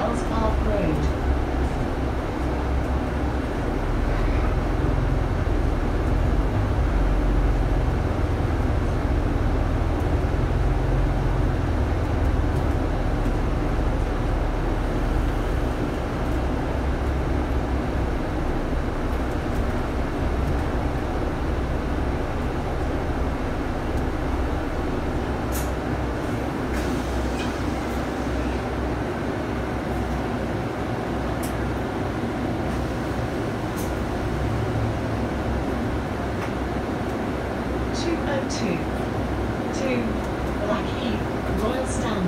Wells Park Road. Two two. Blackheath Royal Standard.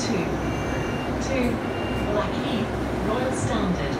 2. 2. Blackheath, Royal Standard.